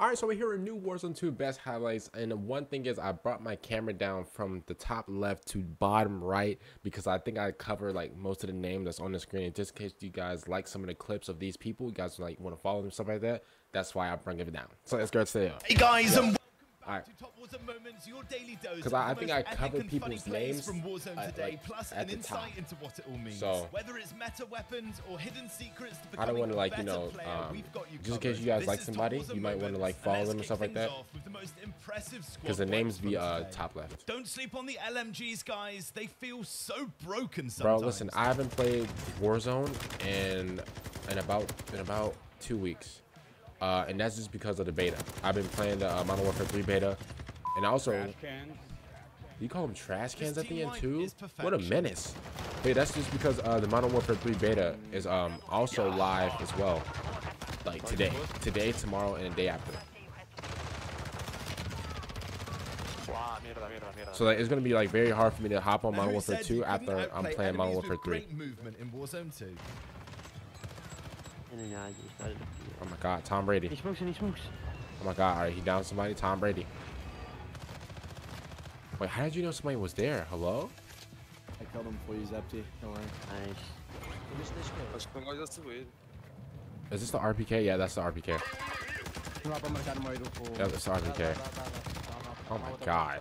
All right, so we're here in new Warzone 2 best highlights, and one thing is I brought my camera down from the top left to bottom right because I think I cover like most of the name that's on the screen. In just in case you guys like some of the clips of these people, you guys like want to follow them stuff like that. That's why I bring it down. So let's go to Hey guys, and Alright. to Top Moments, your daily dose. Because I- I think I covered people's names, from Warzone uh, today, like, plus at an the insight top. into what it all means. So- whether it's meta weapons or hidden secrets to I don't want to like you know, player, um, we've got you just in case you guys This like somebody, you might want to like follow them and stuff like that. off the most impressive squad Because the names be uh today. top left. Don't sleep on the LMGs, guys. They feel so broken Bro, listen, I haven't played Warzone in in about in about two weeks, uh, and that's just because of the beta. I've been playing the uh, Modern Warfare 3 beta, and also you call them trash cans at the end too. What a menace! Wait, that's just because uh, the Modern Warfare 3 beta is um also live as well, like today, today, tomorrow, and the day after. So like, it's gonna be like very hard for me to hop on Modern Warfare 2 after I'm playing Modern Warfare 3. Great movement in Warzone 2. Oh my God, Tom Brady. He smokes and he smokes. Oh my god, alright, he down somebody? Tom Brady. Wait, how did you know somebody was there? Hello? I killed him before you Zepti. Don't worry. Nice. Acho que o negócio já subiu ele. Is this the RPK? Yeah, that's the RPK. Não dá pra marcar no meio do fogo. Yeah, that's the RPK. Oh my god.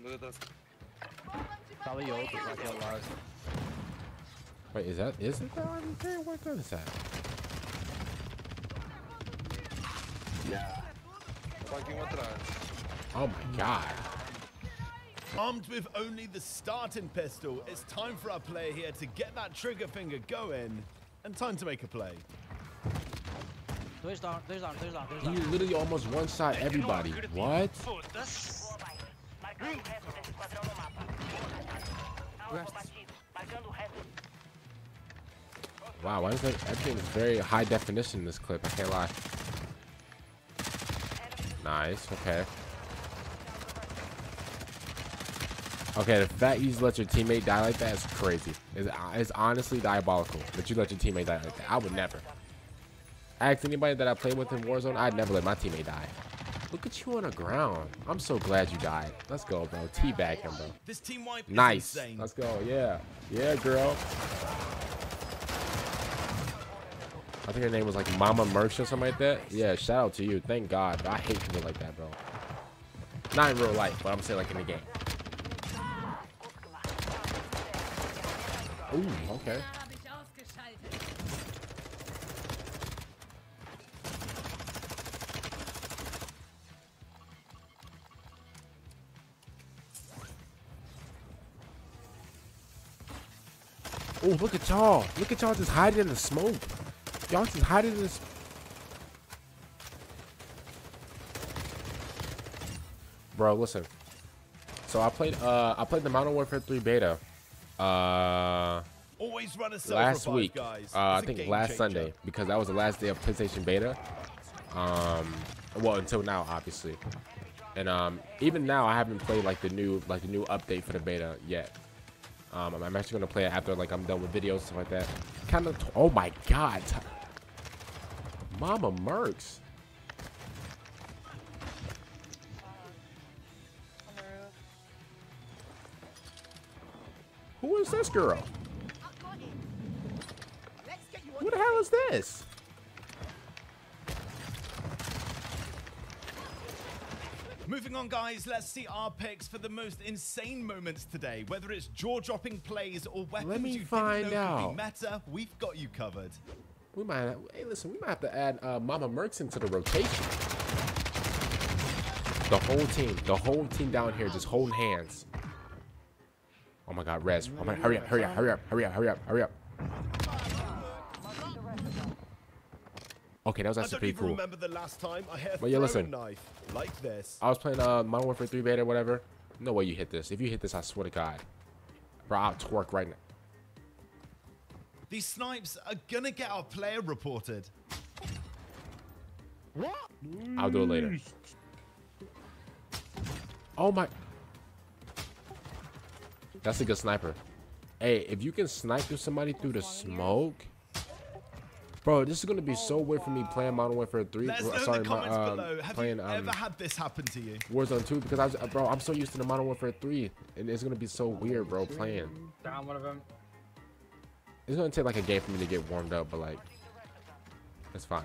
Não dá Tá ali outro, tá aquele lá. Wait, is that is it the RPK? What gun is that? Tá aqui atrás. Oh my god. Armed with only the starting pistol, it's time for our player here to get that trigger finger going and time to make a play. Dois down, dois down, dois down, dois He down. literally almost one shot everybody. What? Marcando o resto desse esquadrão no mapa. Alvo batido. Marcando o resto. Wow, why is that everything is very high definition in this clip, I can't lie. Nice, okay. Okay, the fact you just let your teammate die like that is crazy. It's, it's honestly diabolical that you let your teammate die like that. I would never. Ask anybody that I play with in Warzone, I'd never let my teammate die. Look at you on the ground. I'm so glad you died. Let's go, bro. Teabag him, bro. This team wipe Nice. Let's go. Yeah. Yeah, girl. I think her name was like Mama Merch or something like that. Yeah, shout out to you. Thank God. I hate people like that, bro. Not in real life, but I'm saying like in the game. Ooh, okay. Oh, look at y'all. Look at y'all just hiding in the smoke. Y'all just hiding in this. Bro, listen. So I played uh I played the Modern Warfare 3 beta. Uh Always run a last week. guys. Uh, I think last changer. Sunday because that was the last day of PlayStation beta. Um, well until now, obviously. And um, even now, I haven't played like the new like the new update for the beta yet. Um, I'm- actually gonna play it after like I'm done with videos stuff like that. Kind of. Oh my God, Mama Mercs. Who is this girl? Who the hell is this? Moving on, guys, let's see our picks for the most insane moments today. Whether it's jaw-dropping plays or weapons Let me you find didn't know out. could be meta, we've got you covered. We might. Have, hey, listen. We might have to add uh, Mama Mercs into the rotation. The whole team, the whole team down here, just holding hands. Oh my God, Res! Oh my, hurry up! Hurry up! Hurry up! Hurry up! Hurry up! Hurry up! Okay, that was I actually pretty cool. remember the last time I had But yeah, listen. knife like this. I was playing uh, Modern Warfare 3 beta, whatever. No way you hit this. If you hit this, I swear to God, bro, I'll twerk right now. These snipes are gonna get our player reported. I'll do it later. Oh my. That's a good sniper. Hey, if you can snipe through somebody through the smoke, Bro, this is gonna be so weird for me playing Modern Warfare 3. Let us know uh, in sorry, the my, comments um, below. Have playing you um, had this happen to you? Warzone 2 because I was, uh, bro, I'm so used to the Modern Warfare 3, and it's gonna be so weird, bro, playing. Down one of them. It's gonna take like a game for me to get warmed up, but like, that's fine.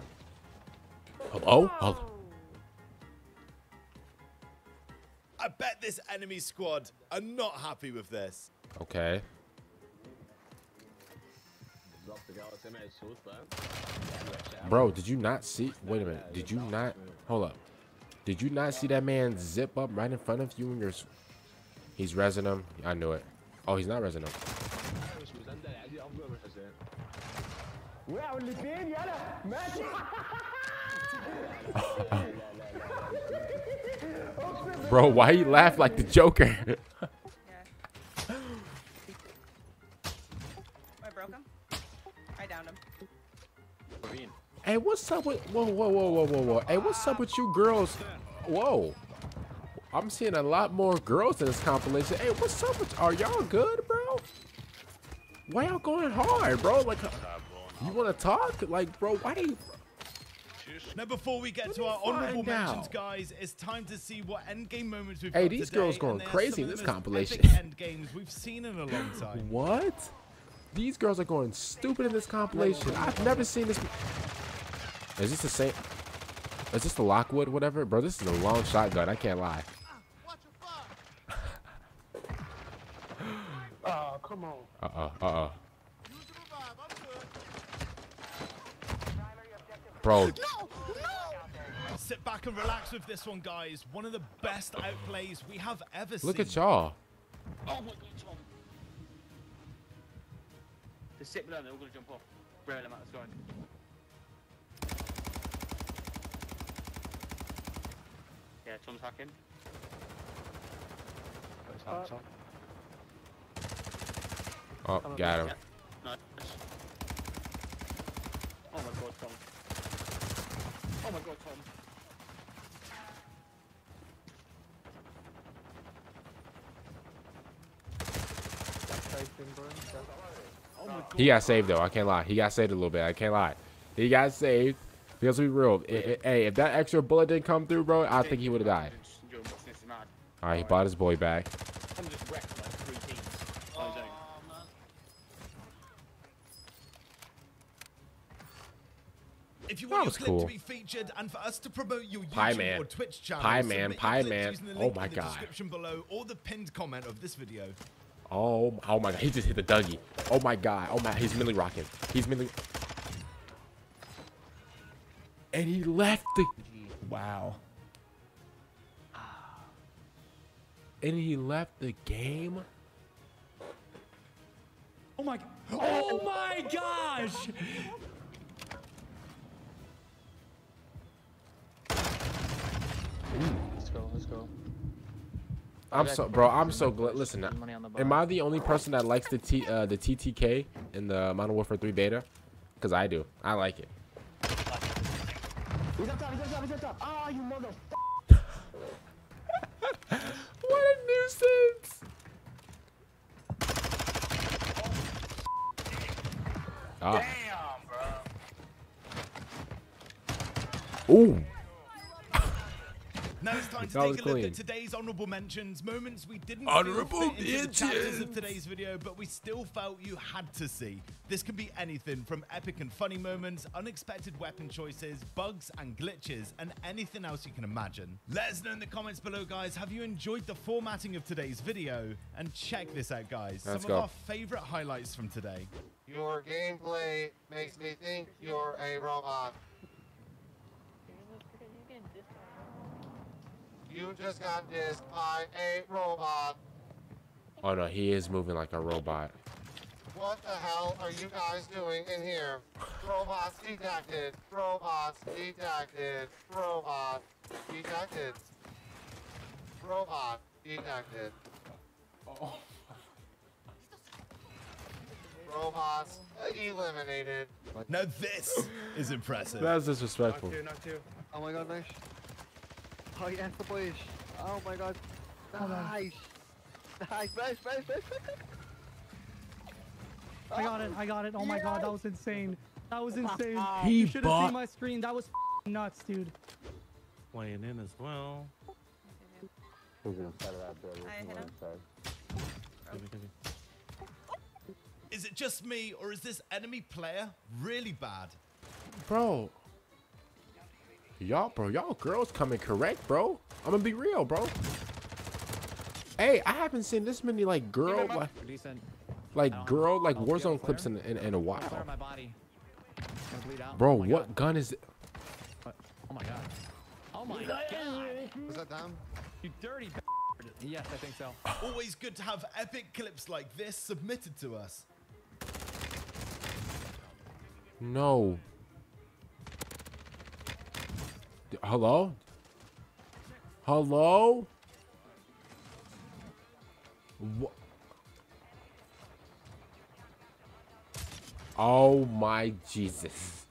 Oh, oh, oh. I bet this enemy squad are not happy with this. okay. Bro, did you not see? Wait a minute. Did you not? Hold up. Did you not see that man zip up right in front of you and your? He's resin him. I knew it. Oh, he's not resin him. Bro, why you laugh like the Joker? I broke him. I downed him. Hey, what's up with whoa whoa whoa whoa whoa whoa? Hey, what's up with you girls? Whoa. I'm seeing a lot more girls in this compilation. Hey, what's up with are y'all good, bro? Why y'all going hard, bro? Like you wanna talk? Like, bro, why do you Now, before we get Let to our honorable mentions, guys, it's time to see what endgame moments we've Hey, got these today, girls going and they are crazy in this compilation. endgames we've seen in a long time. what? These girls are going stupid in this compilation. I've never seen this. Is this the same? Is this the Lockwood, whatever? Bro, this is a long shotgun. I can't lie. Come on. Uh oh. Uh oh. Bro, Sit back and relax with this one, guys. One of the best outplays we have ever seen. look at y'all. Oh my god, Tom. They sit below, they're all gonna jump off. Rail them out the sky. Yeah, Tom's hacking. Oh, got him. Yeah, nice. Oh my god, Tom. Oh my god, Tom. Oh he got saved though. I can't lie. He got saved a little bit. I can't lie. He got saved. Because we real. I- I- hey, if that extra bullet didn't come through, bro, I think he would have died. Enjoy watching this mad. All right, he bought his boy back. Tom just wrecked like three teams. on his own. If you That want your was clip cool. to be featured and for us to promote your YouTube Pie Man. or Twitch channel, Pie Man, Pie Man. Oh my in the God. description below or the pinned comment of this video. Oh, oh my god. He just hit the Dougie. Oh my god. Oh my. He's milli rocking. He's milli. And he left the. Wow. And he left the game. Oh my. Oh, oh my gosh. I'm so, bro. I'm so glad. Listen, am I the only person that likes the T, uh, the TTK in the Modern Warfare 3 beta? Because I do. I like it. He's up top, he's up top, he's up top. Ah, you mother. What a nuisance! Ah. Ooh. Now it's time to take a look clean. at today's honorable mentions, moments we didn't Honorable feel fit into the chapters of today's video, but we still felt you had to see. This can be anything from epic and funny moments, unexpected weapon choices, bugs and glitches, and anything else you can imagine. Let us know in the comments below, guys. Have you enjoyed the formatting of today's video? And check this out, guys. Let's Some go. of our favorite highlights from today. Your gameplay makes me think you're a robot. You just got dissed by a robot. Oh no, he is moving like a robot. What the hell are you guys doing in here? Robots detected. Robots detected. Robot detected. Robot detected. Oh. Robots eliminated. Now this is impressive. That's disrespectful. Oh my god, nice. Oh yes, the boys. Oh my god. Nice. Nice, nice, nice, nice. I got it. I got it. Oh my god, that was insane. That was insane. He you should have seen my screen. That was nuts, dude. Playing in as well. I hit him. Is it just me, or is this enemy player really bad? Bro. Y'all, bro, y'all girls coming correct, bro. I'm gonna be real, bro. Hey, I haven't seen this many like girl like, like girl like I'll be on Warzone clips in, in in a while. on my body. Gonna bleed out. Bro, Oh what gun is it? Oh my god. Oh my god. Was that down? You dirty. Yes, I think so. Always good to have epic clips like this submitted to us. No. Hello? Hello? What? Oh my Jesus.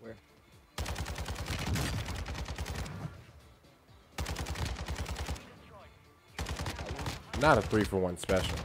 Where? Not a three for one special.